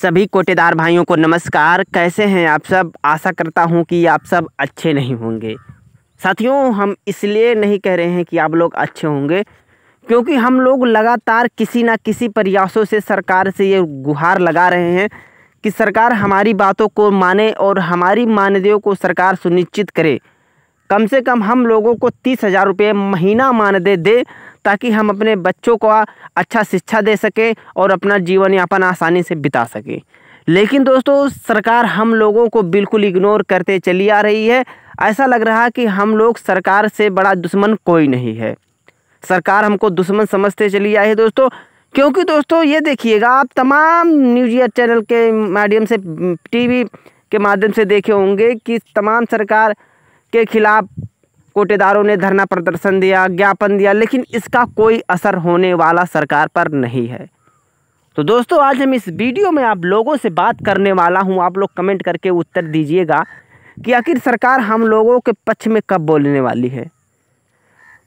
सभी कोटेदार भाइयों को नमस्कार। कैसे हैं आप सब? आशा करता हूँ कि आप सब अच्छे नहीं होंगे। साथियों, हम इसलिए नहीं कह रहे हैं कि आप लोग अच्छे होंगे, क्योंकि हम लोग लगातार किसी ना किसी प्रयासों से सरकार से ये गुहार लगा रहे हैं कि सरकार हमारी बातों को माने और हमारी मानदेयों को सरकार सुनिश्चित करे। कम से कम हम लोगों को तीस हज़ार रुपये महीना मानदेय दे ताकि हम अपने बच्चों को अच्छा शिक्षा दे सकें और अपना जीवन यापन आसानी से बिता सकें। लेकिन दोस्तों, सरकार हम लोगों को बिल्कुल इग्नोर करते चली आ रही है। ऐसा लग रहा कि हम लोग सरकार से बड़ा दुश्मन कोई नहीं है। सरकार हमको दुश्मन समझते चली आई है दोस्तों। क्योंकि दोस्तों, ये देखिएगा, आप तमाम न्यूज़ चैनल के माध्यम से, टीवी के माध्यम से देखे होंगे कि तमाम सरकार के खिलाफ कोटेदारों ने धरना प्रदर्शन दिया, ज्ञापन दिया, लेकिन इसका कोई असर होने वाला सरकार पर नहीं है। तो दोस्तों, आज हम इस वीडियो में आप लोगों से बात करने वाला हूँ। आप लोग कमेंट करके उत्तर दीजिएगा कि आखिर सरकार हम लोगों के पक्ष में कब बोलने वाली है।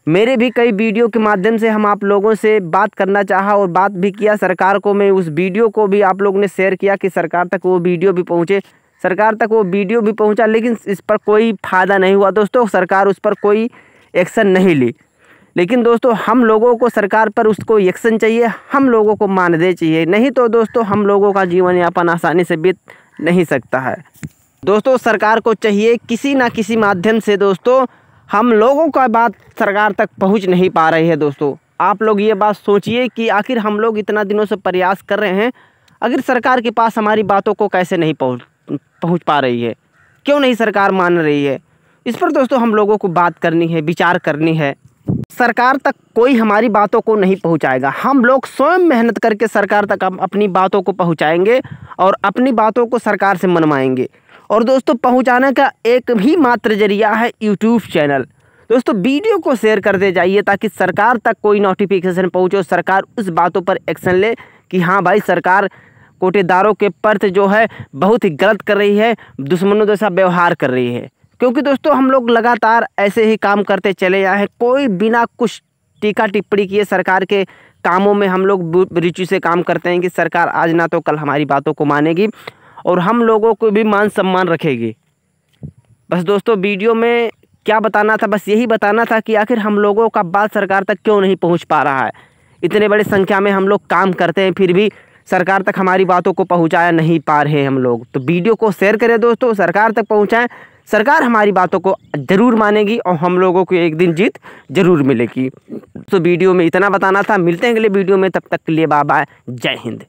मेरे भी कई वीडियो के माध्यम से हम आप लोगों से बात करना चाहा और बात भी किया। सरकार को मैं उस वीडियो को भी आप लोगों ने शेयर किया कि सरकार तक वो वीडियो भी पहुँचे। सरकार तक वो वीडियो भी पहुँचा, लेकिन इस पर कोई फ़ायदा नहीं हुआ। दोस्तों, सरकार उस पर कोई एक्शन नहीं ली। लेकिन दोस्तों, हम लोगों को सरकार पर उसको एक्शन चाहिए, हम लोगों को मानदेय चाहिए। नहीं तो दोस्तों, हम लोगों का जीवन यापन आसानी से बीत नहीं सकता है। दोस्तों, सरकार को चाहिए किसी ना किसी माध्यम से दोस्तों, हम लोगों का बात सरकार तक पहुँच नहीं पा रही है दोस्तों। आप लोग ये बात सोचिए कि आखिर हम लोग इतना दिनों से प्रयास कर रहे हैं, अगर सरकार के पास हमारी बातों को कैसे नहीं पहुँच पहुँच पा रही है। क्यों नहीं सरकार मान रही है? इस पर दोस्तों हम लोगों को बात करनी है, विचार करनी है। सरकार तक कोई हमारी बातों को नहीं पहुंचाएगा। हम लोग स्वयं मेहनत करके सरकार तक हम अपनी बातों को पहुंचाएँगे और अपनी बातों को सरकार से मनवाएँगे और दोस्तों, पहुँचाने का एक ही मात्र ज़रिया है यूट्यूब चैनल। दोस्तों, वीडियो को शेयर करते जाइए ताकि सरकार तक कोई नोटिफिकेशन पहुँचे सरकार उस बातों पर एक्शन ले कि हाँ भाई, सरकार कोटेदारों के पर्थ जो है, बहुत ही गलत कर रही है, दुश्मनों जैसा व्यवहार कर रही है। क्योंकि दोस्तों, हम लोग लगातार ऐसे ही काम करते चले आए हैं। कोई बिना कुछ टीका टिप्पणी किए सरकार के कामों में हम लोग रुचि से काम करते हैं कि सरकार आज ना तो कल हमारी बातों को मानेगी और हम लोगों को भी मान सम्मान रखेगी। बस दोस्तों, वीडियो में क्या बताना था? बस यही बताना था कि आखिर हम लोगों का बात सरकार तक क्यों नहीं पहुँच पा रहा है? इतने बड़ी संख्या में हम लोग काम करते हैं, फिर भी सरकार तक हमारी बातों को पहुँचाया नहीं पा रहे हम लोग। तो वीडियो को शेयर करें दोस्तों, सरकार तक पहुंचाएँ। सरकार हमारी बातों को ज़रूर मानेगी और हम लोगों को एक दिन जीत ज़रूर मिलेगी। तो वीडियो में इतना बताना था। मिलते हैं अगले वीडियो में। तब तक के लिए बाबा जय हिंद।